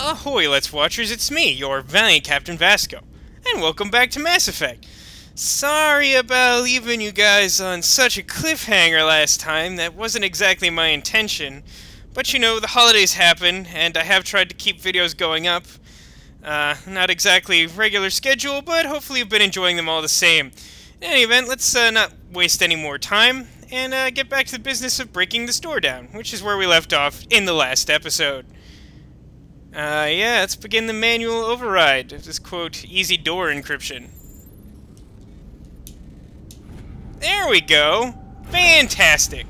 Ahoy, Let's Watchers, it's me, your valiant Captain Vasco, and welcome back to Mass Effect. Sorry about leaving you guys on such a cliffhanger last time, that wasn't exactly my intention. But you know, the holidays happen, and I have tried to keep videos going up. Uh, not exactly regular schedule, but hopefully you've been enjoying them all the same. In any event, let's uh, not waste any more time, and uh, get back to the business of breaking the store down, which is where we left off in the last episode. Uh, yeah, let's begin the manual override of this, quote, easy door encryption. There we go! Fantastic!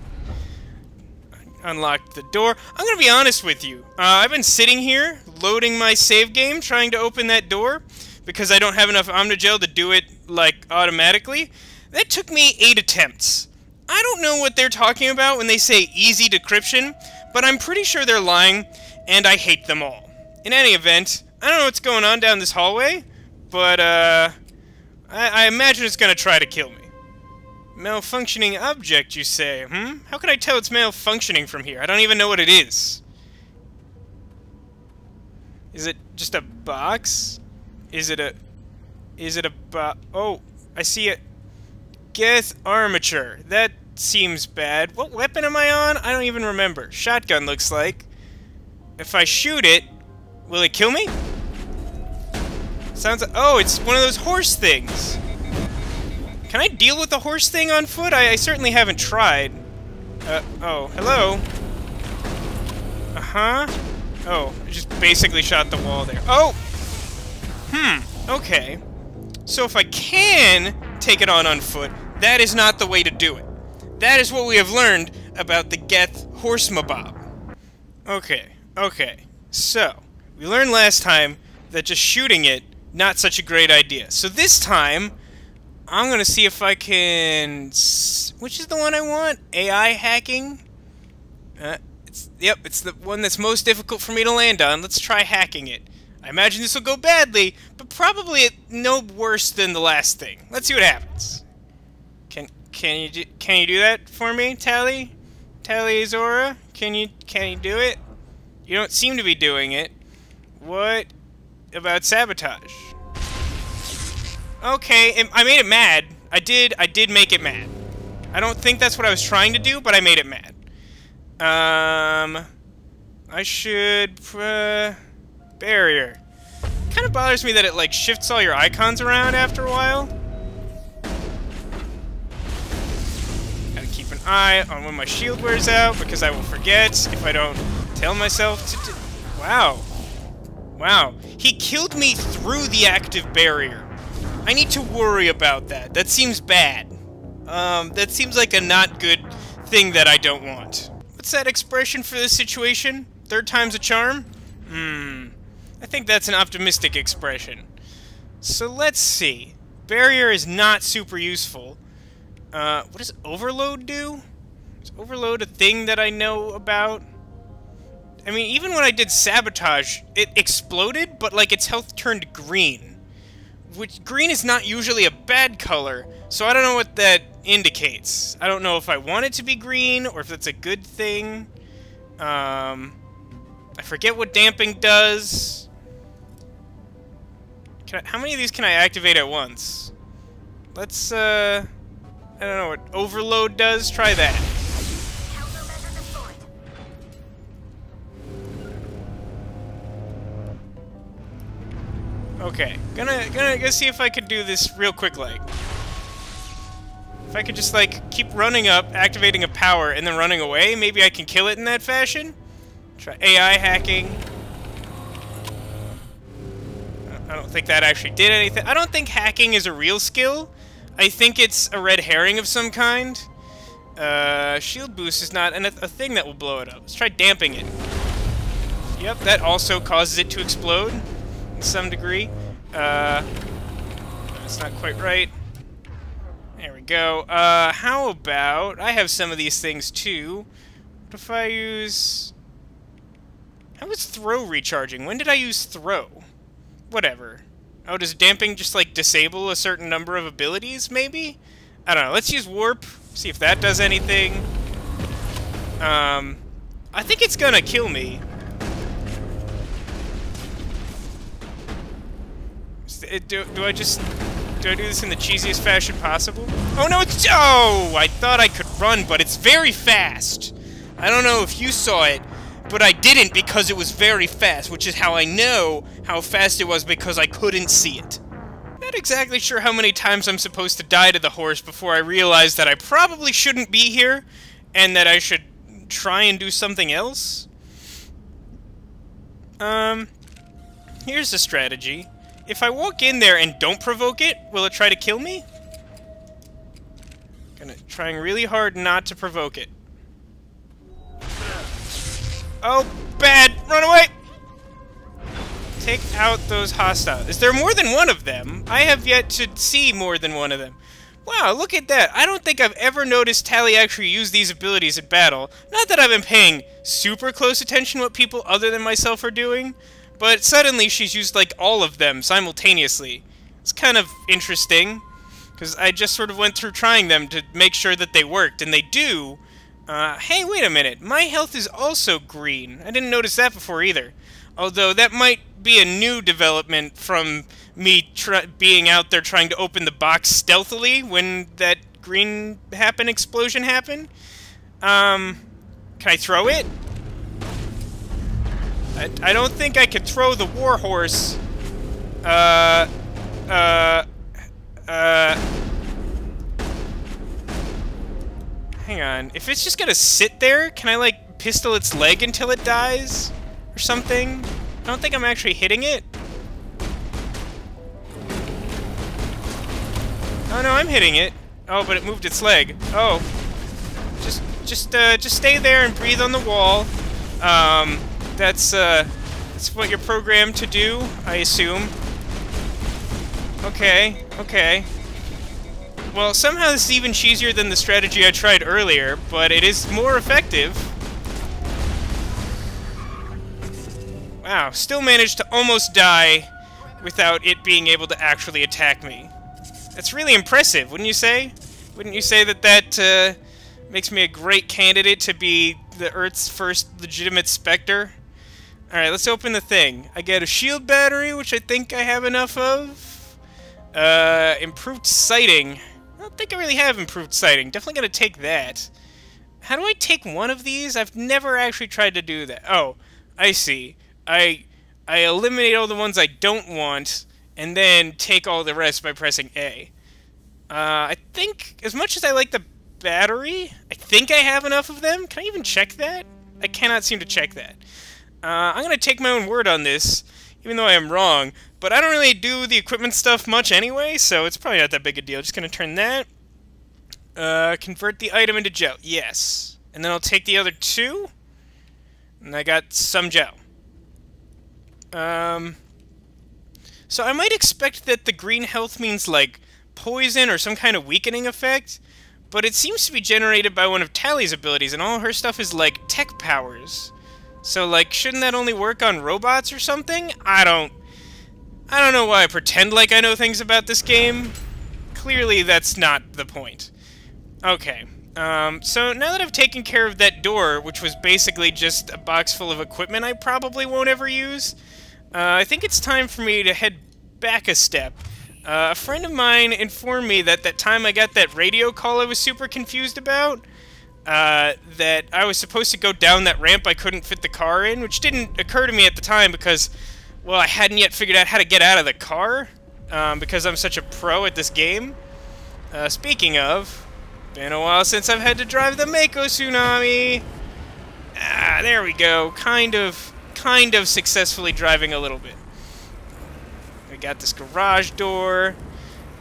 Unlocked the door. I'm gonna be honest with you. Uh, I've been sitting here, loading my save game, trying to open that door, because I don't have enough Omnigel to do it, like, automatically. That took me eight attempts. I don't know what they're talking about when they say easy decryption, but I'm pretty sure they're lying, and I hate them all. In any event, I don't know what's going on down this hallway, but, uh, I, I imagine it's gonna try to kill me. Malfunctioning object, you say? Hmm? How can I tell it's malfunctioning from here? I don't even know what it is. Is it just a box? Is it a... Is it a bo- Oh, I see it. Geth armature. That seems bad. What weapon am I on? I don't even remember. Shotgun looks like. If I shoot it, Will it kill me? Sounds like, oh, it's one of those horse things. Can I deal with the horse thing on foot? I, I certainly haven't tried. Uh, oh, hello? Uh-huh. Oh, I just basically shot the wall there. Oh! Hmm, okay. So if I can take it on on foot, that is not the way to do it. That is what we have learned about the Geth horse mabob. Okay, okay. So, we learned last time that just shooting it, not such a great idea. So this time, I'm going to see if I can... Which is the one I want? AI hacking? Uh, it's, yep, it's the one that's most difficult for me to land on. Let's try hacking it. I imagine this will go badly, but probably no worse than the last thing. Let's see what happens. Can can you do, can you do that for me, Tali? Tali'Zorah? Can you can you do it? You don't seem to be doing it. What about sabotage? Okay, I made it mad. I did, I did make it mad. I don't think that's what I was trying to do, but I made it mad. Um, I should, uh, barrier. Kind of bothers me that it, like, shifts all your icons around after a while. Gotta keep an eye on when my shield wears out, because I will forget if I don't tell myself to. Wow. Wow. He killed me through the active barrier. I need to worry about that. That seems bad. Um, that seems like a not good thing that I don't want. What's that expression for this situation? Third time's a charm? Hmm. I think that's an optimistic expression. So let's see. Barrier is not super useful. Uh, what does overload do? Is overload a thing that I know about? I mean, even when I did Sabotage, it exploded, but, like, its health turned green. Which, green is not usually a bad color, so I don't know what that indicates. I don't know if I want it to be green, or if that's a good thing. Um, I forget what damping does. I, how many of these can I activate at once? Let's, uh... I don't know what overload does. Try that. Okay, gonna gonna go see if I could do this real quick, like. If I could just like keep running up, activating a power, and then running away, maybe I can kill it in that fashion. Try AI hacking. I don't think that actually did anything. I don't think hacking is a real skill. I think it's a red herring of some kind. Uh, shield boost is not a thing that will blow it up. Let's try damping it. Yep, that also causes it to explode some degree. Uh, that's not quite right. There we go. Uh, how about... I have some of these things, too. What if I use... How is throw recharging? When did I use throw? Whatever. Oh, does damping just, like, disable a certain number of abilities, maybe? I don't know. Let's use warp, see if that does anything. Um, I think it's gonna kill me. Do, do I just... Do I do this in the cheesiest fashion possible? Oh, no, it's... Oh! I thought I could run, but it's very fast. I don't know if you saw it, but I didn't because it was very fast, which is how I know how fast it was because I couldn't see it. Not exactly sure how many times I'm supposed to die to the horse before I realize that I probably shouldn't be here, and that I should try and do something else. Um, here's the strategy. If I walk in there and don't provoke it, will it try to kill me? Gonna trying really hard not to provoke it. Oh, bad! Run away! Take out those hostiles. Is there more than one of them? I have yet to see more than one of them. Wow, look at that. I don't think I've ever noticed Tali actually use these abilities in battle. Not that I've been paying super close attention to what people other than myself are doing, but suddenly she's used like all of them simultaneously. It's kind of interesting, because I just sort of went through trying them to make sure that they worked, and they do. Uh, hey, wait a minute. My health is also green. I didn't notice that before either. Although that might be a new development from me being out there trying to open the box stealthily when that green happen explosion happened. Um, can I throw it? I, I don't think I could throw the warhorse. Uh, uh, uh... Hang on. If it's just gonna sit there, can I, like, pistol its leg until it dies? Or something? I don't think I'm actually hitting it. Oh, no, I'm hitting it. Oh, but it moved its leg. Oh. Just, just, uh, just stay there and breathe on the wall. Um, that's, uh, that's what you're programmed to do, I assume. Okay, okay. Well, somehow this is even cheesier than the strategy I tried earlier, but it is more effective. Wow, still managed to almost die without it being able to actually attack me. That's really impressive, wouldn't you say? Wouldn't you say that that uh, makes me a great candidate to be the Earth's first legitimate Spectre? Alright, let's open the thing. I get a shield battery, which I think I have enough of. Uh, improved sighting. I don't think I really have improved sighting. Definitely gonna take that. How do I take one of these? I've never actually tried to do that. Oh, I see. I I eliminate all the ones I don't want, and then take all the rest by pressing A. Uh, I think, as much as I like the battery, I think I have enough of them. Can I even check that? I cannot seem to check that. Uh, I'm going to take my own word on this, even though I am wrong. But I don't really do the equipment stuff much anyway, so it's probably not that big a deal. Just going to turn that. Uh, convert the item into gel. Yes. And then I'll take the other two. And I got some gel. Um, so I might expect that the green health means, like, poison or some kind of weakening effect. But it seems to be generated by one of Tali's abilities, and all her stuff is, like, tech powers. So, like, shouldn't that only work on robots or something? I don't... I don't know why I pretend like I know things about this game. Clearly, that's not the point. Okay. Um, so now that I've taken care of that door, which was basically just a box full of equipment I probably won't ever use, uh, I think it's time for me to head back a step. Uh, a friend of mine informed me that that time I got that radio call I was super confused about, uh, that I was supposed to go down that ramp I couldn't fit the car in, which didn't occur to me at the time because, well, I hadn't yet figured out how to get out of the car, um, because I'm such a pro at this game. Uh, speaking of, been a while since I've had to drive the Mako Tsunami. Ah, there we go. Kind of, kind of successfully driving a little bit. I got this garage door.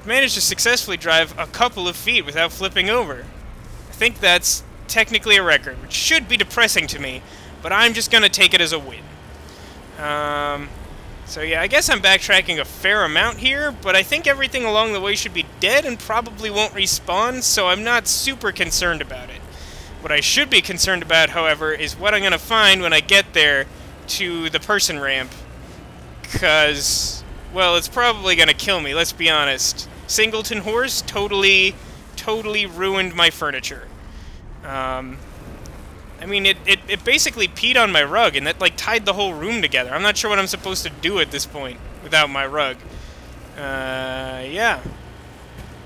Managed to successfully drive a couple of feet without flipping over. I think that's technically a record, which should be depressing to me, but I'm just going to take it as a win. Um, so yeah, I guess I'm backtracking a fair amount here, but I think everything along the way should be dead and probably won't respawn, so I'm not super concerned about it. What I should be concerned about, however, is what I'm going to find when I get there to the person ramp, because, well, it's probably going to kill me, let's be honest. Singleton Horse totally, totally ruined my furniture. Um, I mean, it, it, it basically peed on my rug, and that, like, tied the whole room together. I'm not sure what I'm supposed to do at this point without my rug. Uh, yeah.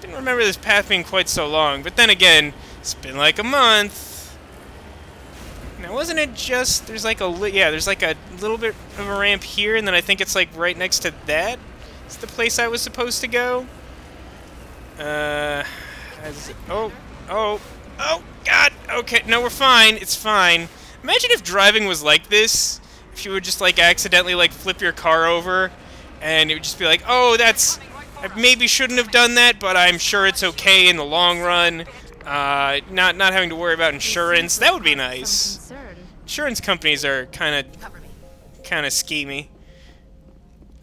Didn't remember this path being quite so long, but then again, it's been like a month. Now, wasn't it just, there's like a, yeah, there's like a little bit of a ramp here, and then I think it's like right next to that. It's the place I was supposed to go. Uh, as, oh, oh, oh, God, okay, no, we're fine, it's fine. Imagine if driving was like this, if you would just like accidentally like flip your car over, and it would just be like, oh, that's, I maybe shouldn't have done that, but I'm sure it's okay in the long run. Uh, not not having to worry about insurance. That would be nice. Insurance companies are kind of kind of schemy.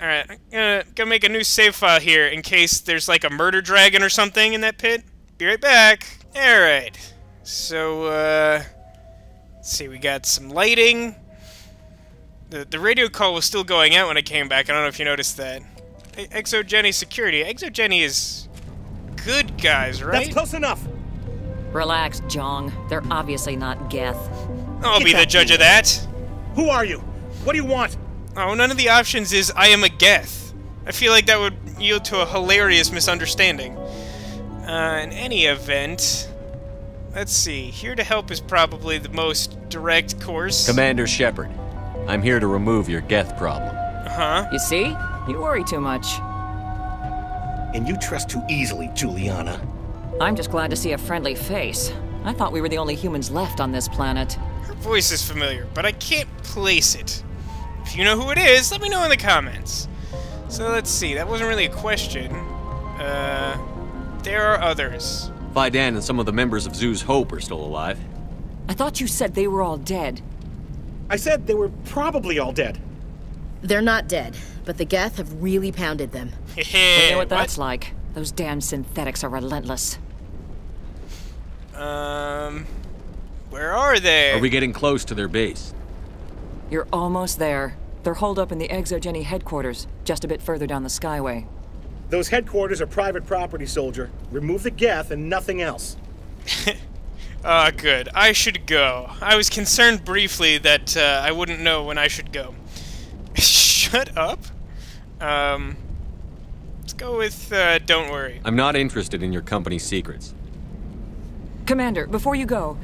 All right, I'm gonna gonna make a new save file here in case there's like a murder dragon or something in that pit. Be right back. All right. So uh, let's see. We got some lighting. The the radio call was still going out when I came back. I don't know if you noticed that. ExoGeni security. ExoGeni is good guys, right? That's close enough. Relax, Jeong. They're obviously not Geth. I'll be the judge of that. Who are you? What do you want? Oh, none of the options is I am a Geth. I feel like that would yield to a hilarious misunderstanding. Uh, in any event, let's see. Here to help is probably the most direct course. Commander Shepard, I'm here to remove your Geth problem. Uh-huh. You see? You worry too much. And you trust too easily, Juliana. I'm just glad to see a friendly face. I thought we were the only humans left on this planet. Her voice is familiar, but I can't place it. If you know who it is, let me know in the comments. So let's see, that wasn't really a question. Uh, there are others. Fai Dan and some of the members of Zhu's Hope are still alive. I thought you said they were all dead. I said they were probably all dead. They're not dead, but the Geth have really pounded them. we know what that's like. Those damn synthetics are relentless. Um, where are they? Are we getting close to their base? You're almost there. They're holed up in the ExoGeni headquarters, just a bit further down the Skyway. Those headquarters are private property, soldier. Remove the Geth and nothing else. Ah, uh, good. I should go. I was concerned briefly that uh, I wouldn't know when I should go. Shut up. Um, let's go with uh, don't worry. I'm not interested in your company's secrets. Commander, before you go,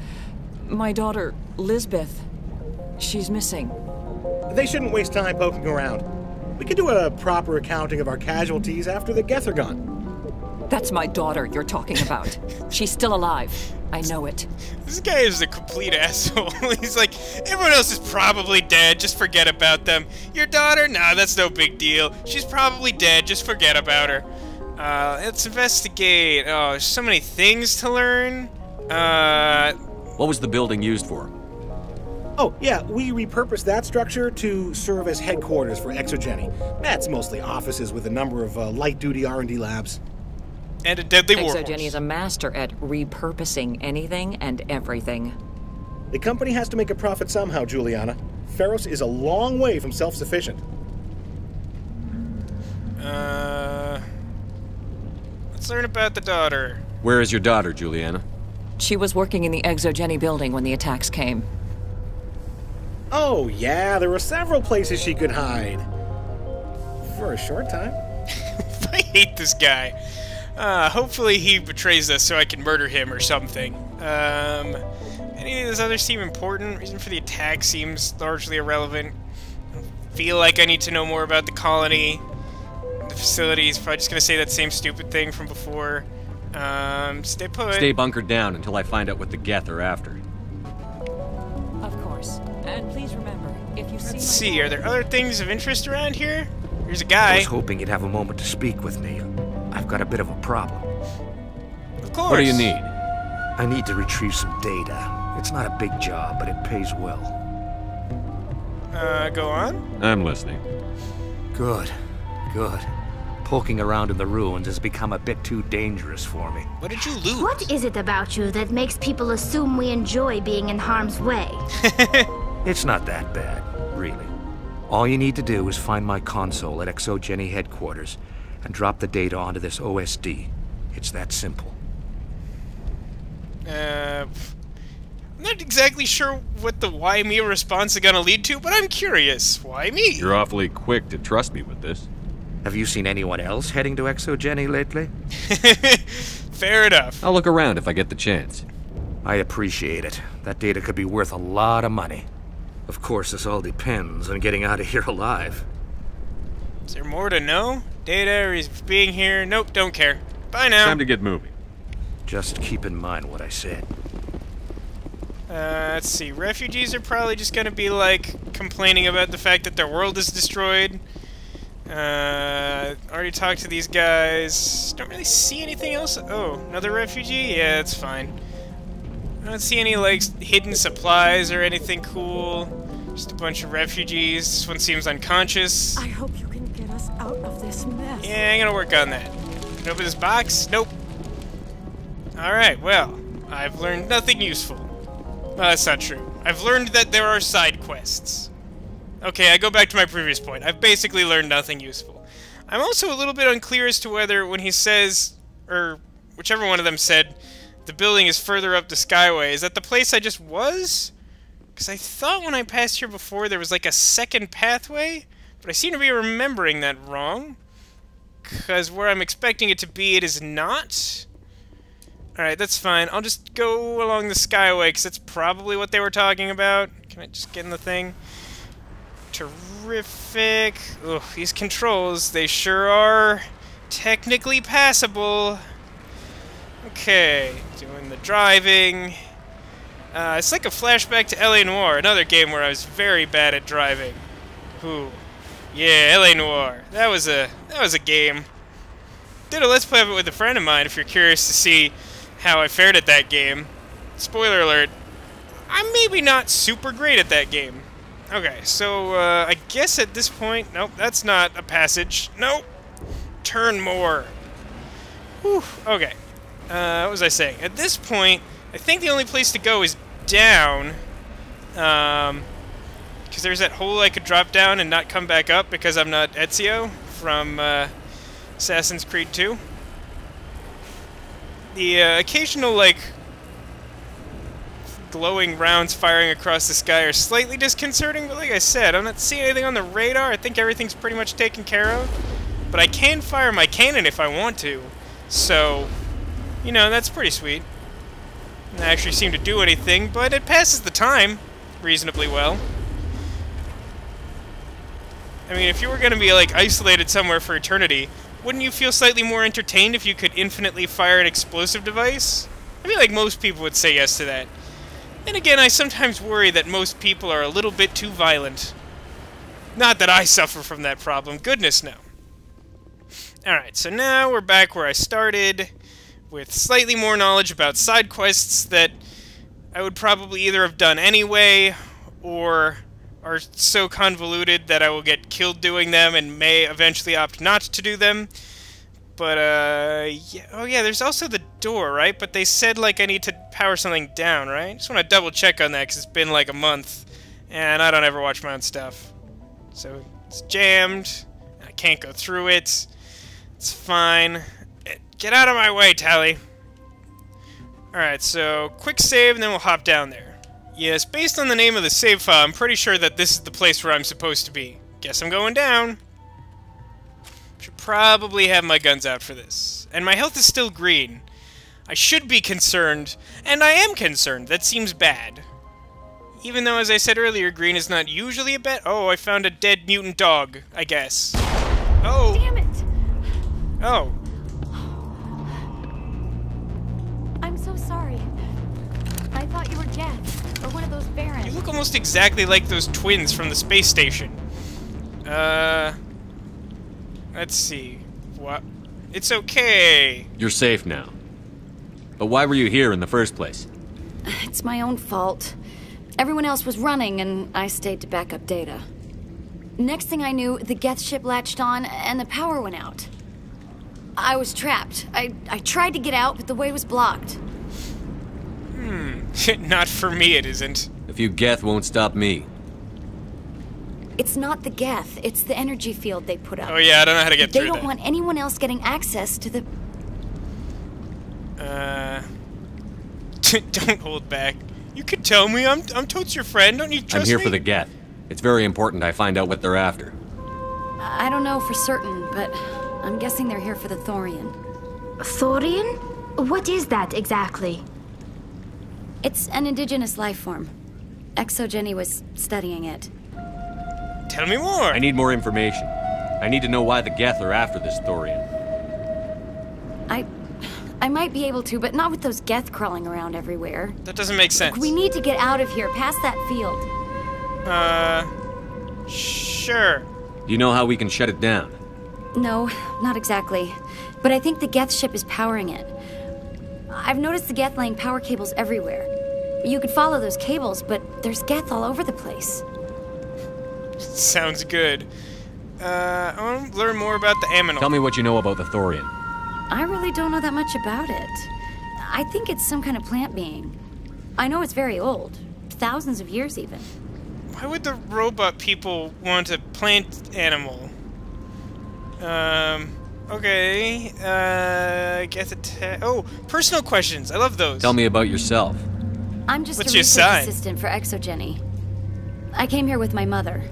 my daughter, Lizbeth, she's missing. They shouldn't waste time poking around. We could do a proper accounting of our casualties after the Geth are gone. That's my daughter you're talking about. She's still alive. I know it. This guy is a complete asshole. He's like, everyone else is probably dead, just forget about them. Your daughter? Nah, that's no big deal. She's probably dead, just forget about her. Uh, let's investigate. Oh, there's so many things to learn. Uh... What was the building used for? Oh, yeah, we repurposed that structure to serve as headquarters for ExoGeni. That's mostly offices with a number of uh, light-duty R&D labs. And a deadly war ExoGeni is a master at repurposing anything and everything. The company has to make a profit somehow, Juliana. Feros is a long way from self-sufficient. Uh... Let's learn about the daughter. Where is your daughter, Juliana? She was working in the ExoGeni building when the attacks came. Oh, yeah, there were several places she could hide. For a short time. I hate this guy. Uh, hopefully he betrays us so I can murder him or something. Um, any of those others seem important? Reason for the attack seems largely irrelevant. I feel like I need to know more about the colony. The facility. facilities. Probably just gonna say that same stupid thing from before. Um, stay put. Stay bunkered down until I find out what the Geth are after. Let's see, are there other things of interest around here? Here's a guy. I was hoping you'd have a moment to speak with me. I've got a bit of a problem. Of course. What do you need? I need to retrieve some data. It's not a big job, but it pays well. Uh, go on. I'm listening. Good. Good. Poking around in the ruins has become a bit too dangerous for me. What did you lose? What is it about you that makes people assume we enjoy being in harm's way? it's not that bad, really. All you need to do is find my console at ExoGeni headquarters and drop the data onto this OSD. It's that simple. Uh, I'm not exactly sure what the why me response is gonna lead to, but I'm curious. Why me? You're awfully quick to trust me with this. Have you seen anyone else heading to ExoGeni lately? Fair enough. I'll look around if I get the chance. I appreciate it. That data could be worth a lot of money. Of course, this all depends on getting out of here alive. Is there more to know? Data or he's being here? Nope, don't care. Bye now. Time to get moving. Just keep in mind what I said. Uh, let's see. Refugees are probably just gonna be like complaining about the fact that their world is destroyed. Uh, already talked to these guys. Don't really see anything else. Oh, another refugee? Yeah, it's fine. I don't see any like hidden supplies or anything cool. Just a bunch of refugees. This one seems unconscious. I hope you can get us out of this mess. Yeah, I'm gonna work on that. Can open this box? Nope. Alright, well, I've learned nothing useful. Well, that's not true. I've learned that there are side quests. Okay, I go back to my previous point. I've basically learned nothing useful. I'm also a little bit unclear as to whether when he says, or whichever one of them said, the building is further up the Skyway, is that the place I just was? Because I thought when I passed here before there was like a second pathway, but I seem to be remembering that wrong. Because where I'm expecting it to be, it is not. Alright, that's fine. I'll just go along the Skyway, because that's probably what they were talking about. Can I just get in the thing? Terrific. Ugh, these controls, they sure are technically passable. Okay, doing the driving. Uh, it's like a flashback to L.A. Noire, another game where I was very bad at driving. Ooh. Yeah, L.A. Noire. That was a that was a game. Did a let's play of it with a friend of mine if you're curious to see how I fared at that game. Spoiler alert, I'm maybe not super great at that game. Okay, so uh, I guess at this point, nope, that's not a passage. Nope. Turn more. Whew, okay. Uh, what was I saying? At this point, I think the only place to go is down. Um, because there's that hole I could drop down and not come back up because I'm not Ezio from uh, Assassin's Creed 2. The uh, occasional, like, glowing rounds firing across the sky are slightly disconcerting, but like I said, I'm not seeing anything on the radar. I think everything's pretty much taken care of. But I can fire my cannon if I want to. So, you know, that's pretty sweet. Doesn't actually seem to do anything, but it passes the time reasonably well. I mean, if you were going to be, like, isolated somewhere for eternity, wouldn't you feel slightly more entertained if you could infinitely fire an explosive device? I feel like most people would say yes to that. And again, I sometimes worry that most people are a little bit too violent. Not that I suffer from that problem, goodness no. Alright, so now we're back where I started, with slightly more knowledge about side quests that I would probably either have done anyway, or are so convoluted that I will get killed doing them and may eventually opt not to do them. But, uh, yeah, oh yeah, there's also the door, right? But they said, like, I need to power something down, right? Just want to double check on that, because it's been, like, a month, and I don't ever watch my own stuff. So, it's jammed, I can't go through it, it's fine. Get out of my way, Tali! Alright, so, quick save, and then we'll hop down there. Yes, based on the name of the save file, I'm pretty sure that this is the place where I'm supposed to be. Guess I'm going down. Should probably have my guns out for this. And my health is still green. I should be concerned, and I am concerned. That seems bad. Even though, as I said earlier, green is not usually a bet. Oh, I found a dead mutant dog, I guess. Oh! Damn it! Oh. Almost exactly like those twins from the space station. Uh... Let's see. What? It's okay. You're safe now. But why were you here in the first place? It's my own fault. Everyone else was running, and I stayed to back up data. Next thing I knew, the Geth ship latched on, and the power went out. I was trapped. I, I tried to get out, but the way was blocked. Hmm. Not for me, it isn't. If you Geth won't stop me. It's not the Geth, it's the energy field they put up. Oh yeah, I don't know how to get they through don't that. want anyone else getting access to the. Uh... don't hold back. You could tell me. I'm, I'm totes your friend. Don't you trust I'm here me? for the Geth. It's very important I find out what they're after. I don't know for certain, but I'm guessing they're here for the Thorian. Thorian? What is that exactly? It's an indigenous life form. ExoGeni was studying it. Tell me more. I need more information. I need to know why the Geth are after this Thorian. I. I might be able to, but not with those Geth crawling around everywhere. That doesn't make sense. We need to get out of here, past that field. Uh, sure. Do you know how we can shut it down? No, not exactly. But I think the Geth ship is powering it. I've noticed the Geth laying power cables everywhere. You could follow those cables, but there's Geth all over the place. Sounds good. Uh, I want to learn more about the Aminal. Tell me what you know about the Thorian. I really don't know that much about it. I think it's some kind of plant being. I know it's very old, thousands of years even. Why would the robot people want a plant animal? Um, okay. Uh, get the Oh, personal questions. I love those. Tell me about yourself. I'm just What's a your research sign? assistant for ExoGeni. I came here with my mother.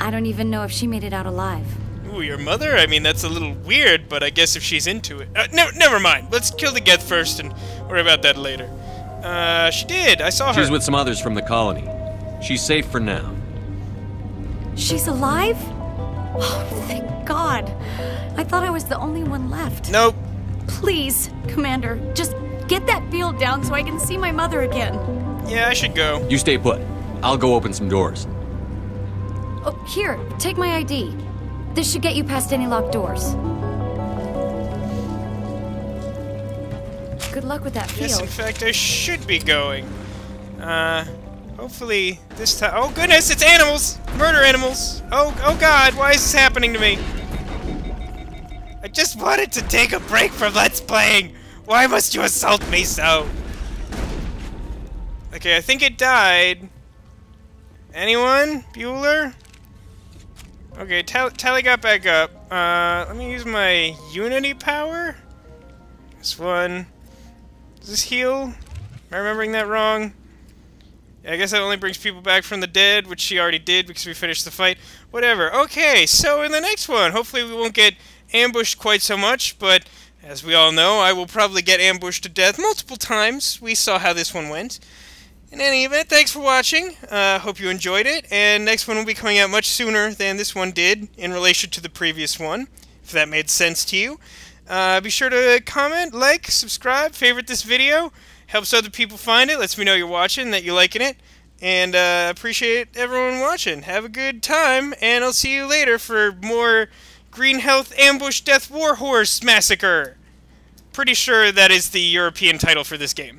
I don't even know if she made it out alive. Ooh, your mother? I mean, that's a little weird, but I guess if she's into it. Uh, no, never mind. Let's kill the Geth first and worry about that later. Uh, she did. I saw her. She's with some others from the colony. She's safe for now. She's alive? Oh, thank God. I thought I was the only one left. Nope. Please, Commander, just get that field down so I can see my mother again. Yeah, I should go. You stay put. I'll go open some doors. Oh, here, take my ID. This should get you past any locked doors. Good luck with that field. Yes, field. in fact, I should be going. Uh, hopefully this time. Oh goodness, it's animals! Murder animals! Oh, oh God, why is this happening to me? I just wanted to take a break from Let's Playing. Why must you assault me so? Okay, I think it died. Anyone? Bueller? Okay, Tali, Tali got back up. Uh, let me use my Unity power. This one. Does this heal? Am I remembering that wrong? Yeah, I guess that only brings people back from the dead, which she already did because we finished the fight. Whatever. Okay, so in the next one, hopefully we won't get ambushed quite so much, but as we all know, I will probably get ambushed to death multiple times. We saw how this one went. In any event, thanks for watching. Uh, hope you enjoyed it, and next one will be coming out much sooner than this one did in relation to the previous one, if that made sense to you. Uh, be sure to comment, like, subscribe, favorite this video. Helps other people find it. Lets me know you're watching, that you're liking it. And uh, appreciate everyone watching. Have a good time, and I'll see you later for more Green Health Ambush Death Warhorse Massacre. Pretty sure that is the European title for this game.